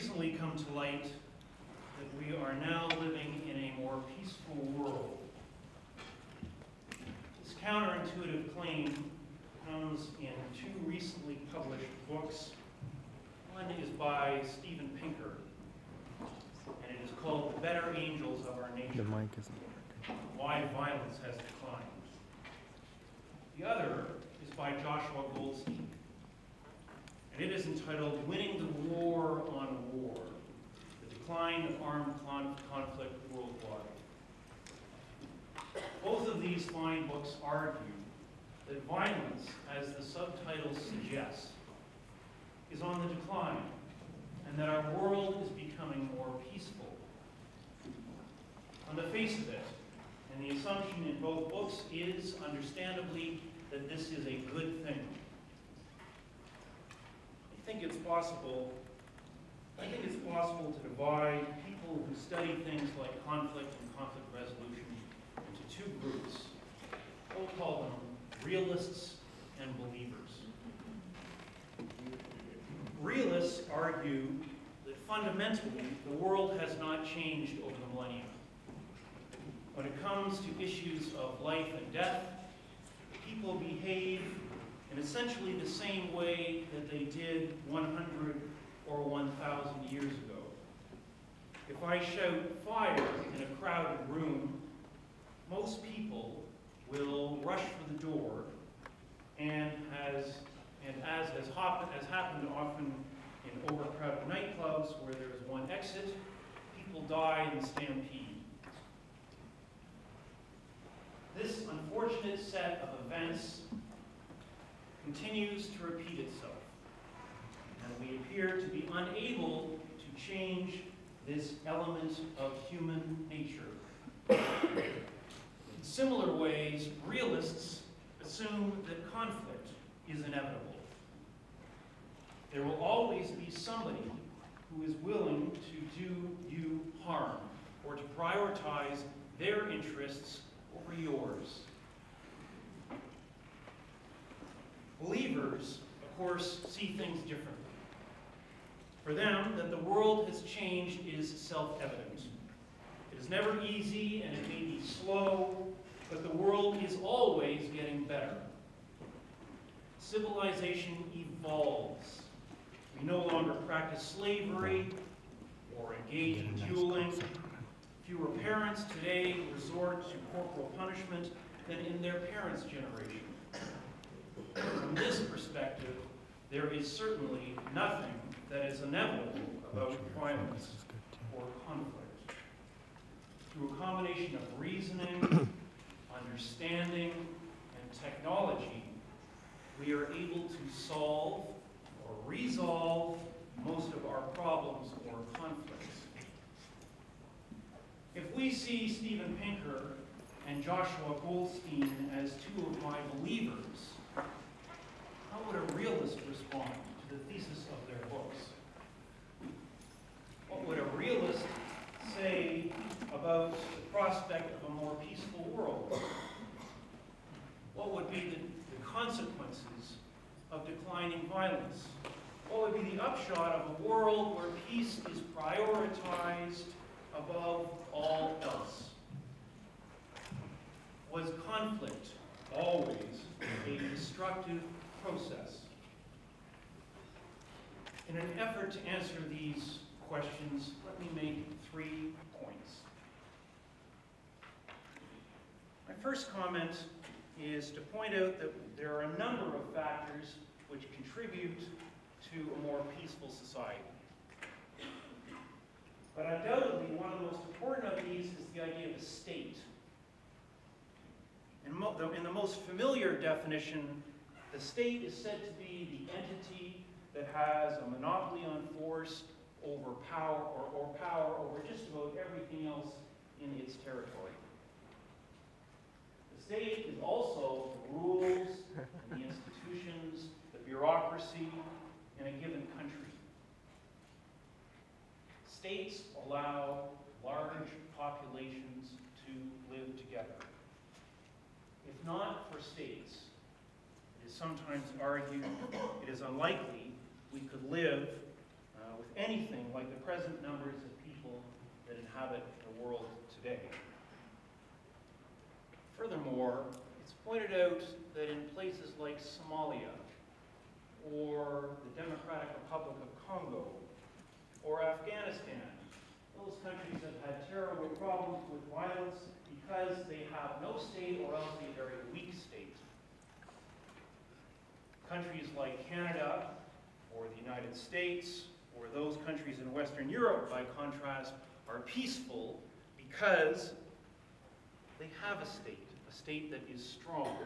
recently come to light that we are now living in a more peaceful world. This counterintuitive claim comes in two recently published books. One is by Steven Pinker, and it is called The Better Angels of Our The Nation mic isn't working. Why Violence Has Declined. The other is by Joshua Goldstein, and it is entitled Winning the War on The Decline of Armed Con- Conflict Worldwide. Both of these fine books argue that violence, as the subtitle suggests, is on the decline, and that our world is becoming more peaceful. On the face of it, and the assumption in both books is, understandably, that this is a good thing. I think it's possible, I think it's possible to divide people who study things like conflict and conflict resolution into two groups. We'll call them realists and believers. Realists argue that fundamentally the world has not changed over the millennium. When it comes to issues of life and death, people behave in essentially the same way that they did 100 or 1,000 years ago. If I shout fire in a crowded room, most people will rush for the door, and as, and as has, hap- has happened often in overcrowded nightclubs where there is one exit, people die in stampede. This unfortunate set of events continues to repeat itself, and we appear to be unable to change this element of human nature. In similar ways, realists assume that conflict is inevitable. There will always be somebody who is willing to do you harm or to prioritize their interests over yours. Believers, of course, see things differently. For them, that the world has changed is self-evident. It is never easy and it may be slow, but the world is always getting better. Civilization evolves. We no longer practice slavery or engage in dueling. Fewer parents today resort to corporal punishment than in their parents' generation. From this perspective, there is certainly nothing that is inevitable about violence This is good too. or conflict. Through a combination of reasoning, understanding, and technology, we are able to solve or resolve most of our problems or conflicts. If we see Steven Pinker and Joshua Goldstein as two of my believers, how would a realist respond the thesis of their books? What would a realist say about the prospect of a more peaceful world? What would be the, the consequences of declining violence? What would be the upshot of a world where peace is prioritized above all else? Was conflict always a destructive process? In an effort to answer these questions, let me make three points. My first comment is to point out that there are a number of factors which contribute to a more peaceful society. But undoubtedly, one of the most important of these is the idea of a state. In, in the most familiar definition, the state is said to be the entity that has a monopoly on force over power or, or power over just about everything else in its territory. The state is also the rules and the institutions, the bureaucracy in a given country. States allow large populations to live together. If not for states, it is sometimes argued it is unlikely we could live uh, with anything like the present numbers of people that inhabit the world today. Furthermore, it's pointed out that in places like Somalia, or the Democratic Republic of Congo, or Afghanistan, those countries have had terrible problems with violence because they have no state or else a very weak state. Countries like Canada, or the United States, or those countries in Western Europe, by contrast, are peaceful because they have a state, a state that is strong.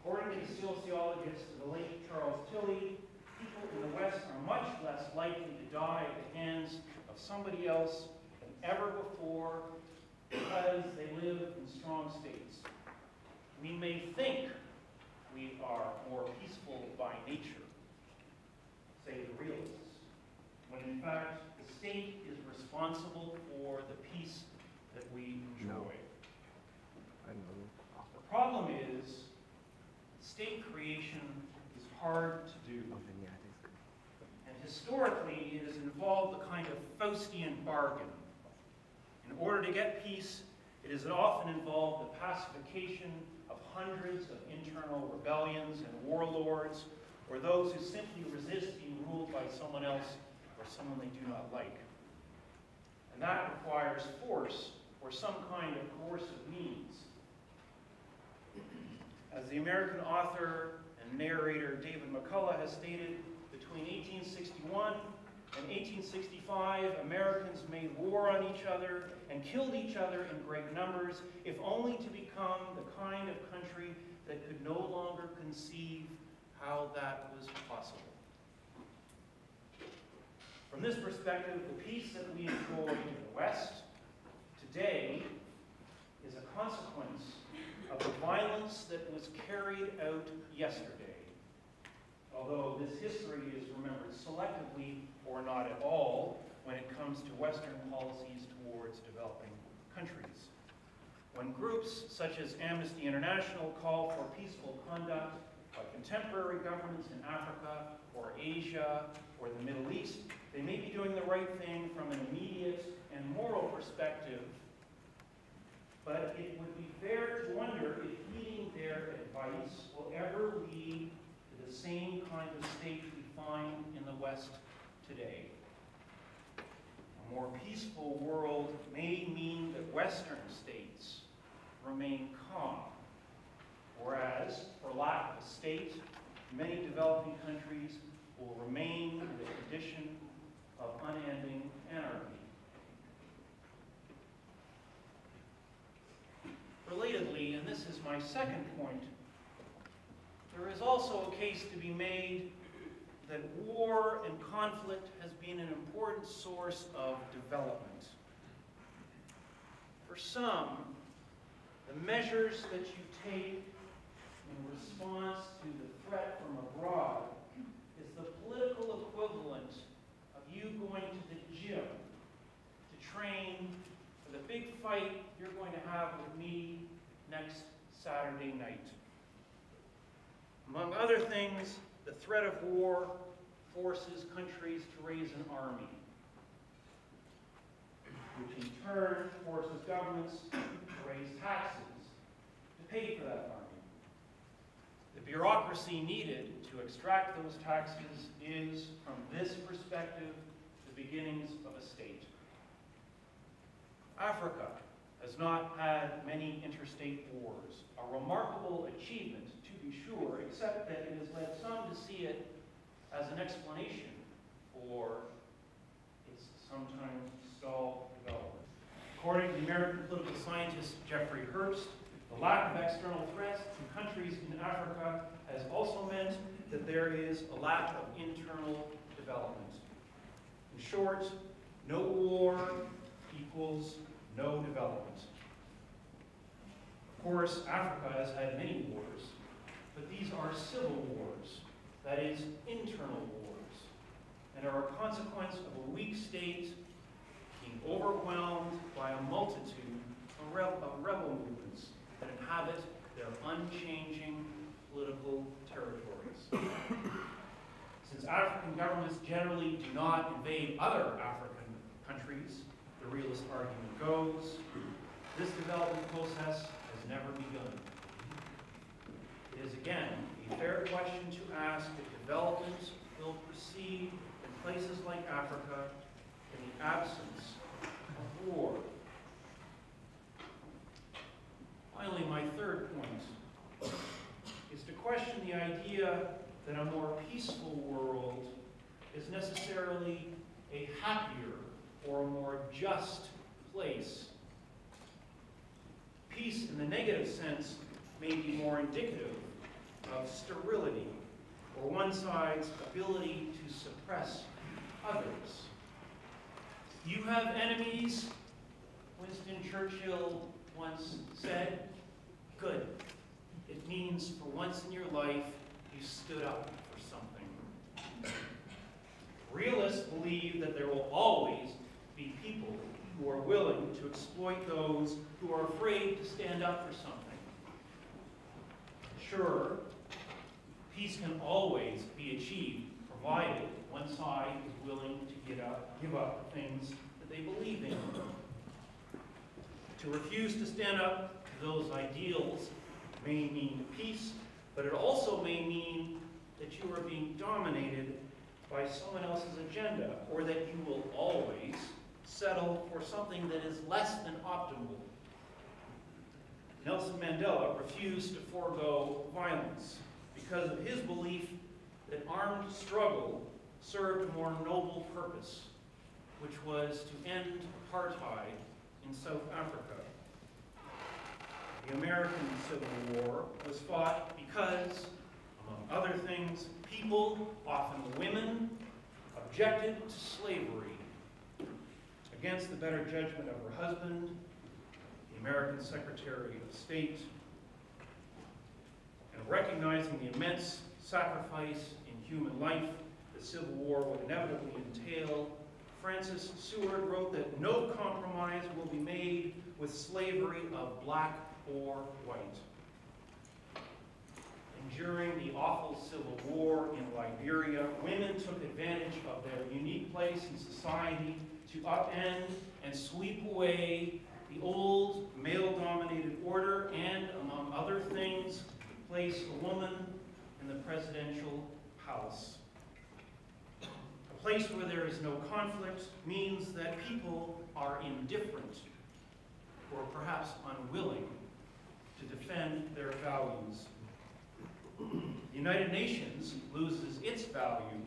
According to the sociologist, the late Charles Tilly, people in the West are much less likely to die at the hands of somebody else than ever before because they live in strong states. We may think we are more peaceful by nature, say the realists, when in fact the state is responsible for the peace that we enjoy. The problem is state creation is hard to do. And historically, it has involved a kind of Faustian bargain. In order to get peace, it has often involved the pacification of hundreds of internal rebellions and warlords, or those who simply resist being ruled by someone else or someone they do not like. And that requires force or some kind of coercive means. As the American author and narrator David McCullough has stated, between 1861 and 1865, Americans made war on each other and killed each other in great numbers, if only to become the kind of country that could no longer conceive how that was possible. From this perspective, the peace that we enjoy in the West today is a consequence of the violence that was carried out yesterday. Although this history is remembered selectively or not at all when it comes to Western policies towards developing countries. When groups such as Amnesty International call for peaceful conduct by contemporary governments in Africa or Asia or the Middle East, they may be doing the right thing from an immediate and moral perspective, but it would be fair to wonder if heeding their advice will ever lead to the same kind of state we find in the West today. A more peaceful world may mean that Western states remain calm, whereas, for lack of a state, many developing countries will remain in the condition of unending anarchy. Relatedly, and this is my second point, there is also a case to be made that war and conflict has been an important source of development. For some, the measures that you take in response to the threat from abroad is the political equivalent of you going to the gym to train for the big fight you're going to have with me next Saturday night. Among other things, the threat of war forces countries to raise an army, which in turn forces governments to raise taxes to pay for that army. Bureaucracy needed to extract those taxes is, from this perspective, the beginnings of a state. Africa has not had many interstate wars, a remarkable achievement to be sure, except that it has led some to see it as an explanation for its sometimes stalled development. According to the American political scientist Jeffrey Herbst, the lack of external threats to countries in Africa has also meant that there is a lack of internal development. In short, no war equals no development. Of course, Africa has had many wars, but these are civil wars, that is, internal wars, and are a consequence of a weak state being overwhelmed by a multitude of rebel movements that inhabit their unchanging political territories. Since African governments generally do not invade other African countries, the realist argument goes, this development process has never begun. It is again a fair question to ask if development will proceed in places like Africa in the absence of war. Finally, my third point is to question the idea that a more peaceful world is necessarily a happier or a more just place. Peace in the negative sense may be more indicative of sterility or one side's ability to suppress others. You have enemies, Winston Churchill once said. Good. It means for once in your life you stood up for something. Realists believe that there will always be people who are willing to exploit those who are afraid to stand up for something. Sure, peace can always be achieved provided one side is willing to give up, give up things that they believe in. To refuse to stand up to those ideals may mean peace, but it also may mean that you are being dominated by someone else's agenda, or that you will always settle for something that is less than optimal. Nelson Mandela refused to forego violence because of his belief that armed struggle served a more noble purpose, which was to end apartheid in South Africa. The American Civil War was fought because, among other things, people, often women, objected to slavery against the better judgment of her husband, the American Secretary of State, and recognizing the immense sacrifice in human life the Civil War would inevitably entail, Frances Seward wrote that no compromise will be made with slavery of black or white. And during the awful Civil War in Liberia, women took advantage of their unique place in society to upend and sweep away the old male-dominated order and, among other things, place a woman in the presidential palace. A place where there is no conflict means that people are indifferent or perhaps unwilling to defend their values. The United Nations loses its value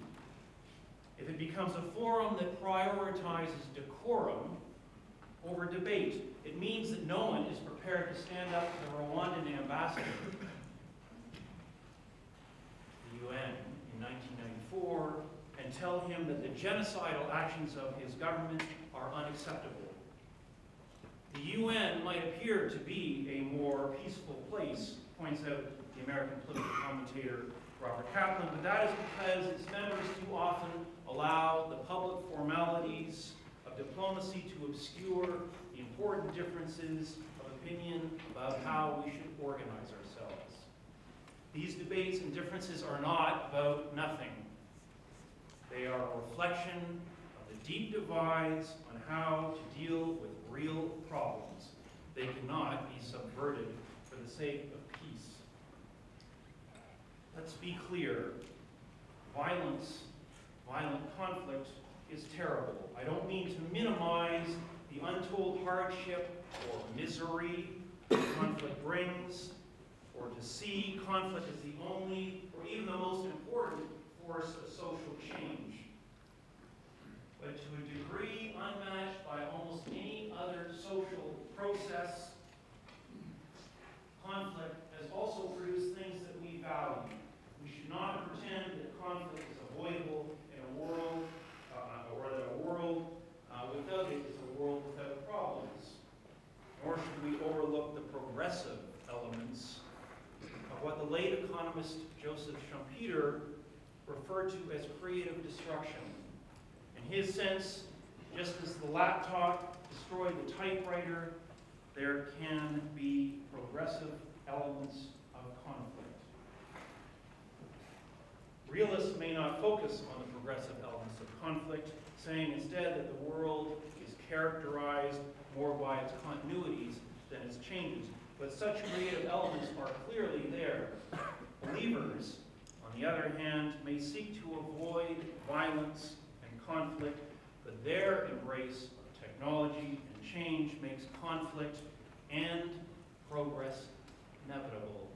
if it becomes a forum that prioritizes decorum over debate. It means that no one is prepared to stand up to the Rwandan ambassador the UN in 1994 and tell him that the genocidal actions of his government are unacceptable. The UN might appear to be a more peaceful place, points out the American political commentator Robert Kaplan, but that is because its members too often allow the public formalities of diplomacy to obscure the important differences of opinion about how we should organize ourselves. These debates and differences are not about nothing. They are a reflection of the deep divides on how to deal with real problems. They cannot be subverted for the sake of peace. Let's be clear. Violence, conflict is terrible. I don't mean to minimize the untold hardship or misery conflict brings, or to see conflict as the only or even the most important force of social change. But to a degree unmatched by almost any other social process, conflict has also produced things that we value. We should not pretend that conflict is avoidable in a world, uh, or that a world uh, without it is a world without problems. Nor should we overlook the progressive elements of what the late economist Joseph Schumpeter referred to as creative destruction. In his sense, just as the laptop destroyed the typewriter, there can be progressive elements of conflict. Realists may not focus on the progressive elements of conflict, saying instead that the world is characterized more by its continuities than its changes. But such creative elements are clearly there. Believers, on the other hand, may seek to avoid violence and conflict, but their embrace of technology and change makes conflict and progress inevitable.